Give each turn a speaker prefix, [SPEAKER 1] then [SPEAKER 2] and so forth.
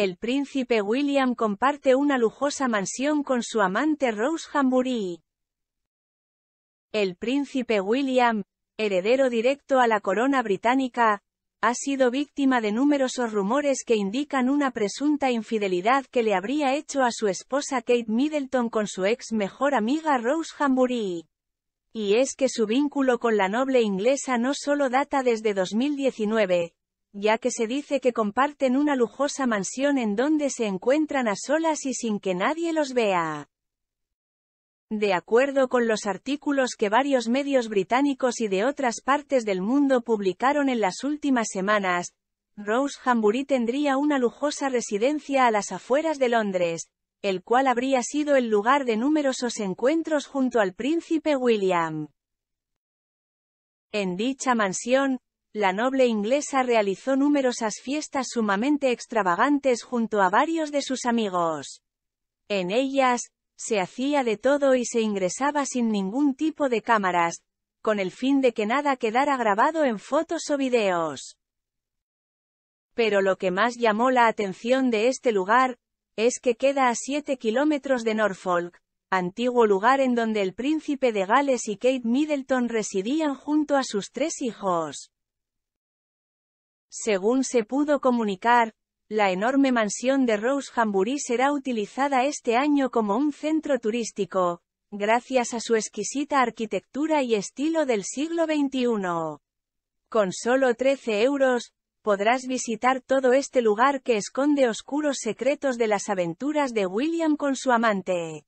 [SPEAKER 1] El príncipe William comparte una lujosa mansión con su amante Rose Hambury. El príncipe William, heredero directo a la corona británica, ha sido víctima de numerosos rumores que indican una presunta infidelidad que le habría hecho a su esposa Kate Middleton con su ex mejor amiga Rose Hambury. Y es que su vínculo con la noble inglesa no solo data desde 2019, ya que se dice que comparten una lujosa mansión en donde se encuentran a solas y sin que nadie los vea. De acuerdo con los artículos que varios medios británicos y de otras partes del mundo publicaron en las últimas semanas, Rose Hambury tendría una lujosa residencia a las afueras de Londres, el cual habría sido el lugar de numerosos encuentros junto al príncipe William. En dicha mansión, la noble inglesa realizó numerosas fiestas sumamente extravagantes junto a varios de sus amigos. En ellas, se hacía de todo y se ingresaba sin ningún tipo de cámaras, con el fin de que nada quedara grabado en fotos o videos. Pero lo que más llamó la atención de este lugar, es que queda a 7 kilómetros de Norfolk, antiguo lugar en donde el príncipe de Gales y Kate Middleton residían junto a sus tres hijos. Según se pudo comunicar, la enorme mansión de Rose Hambury será utilizada este año como un centro turístico, gracias a su exquisita arquitectura y estilo del siglo XXI. Con solo 13 euros, podrás visitar todo este lugar que esconde oscuros secretos de las aventuras de William con su amante.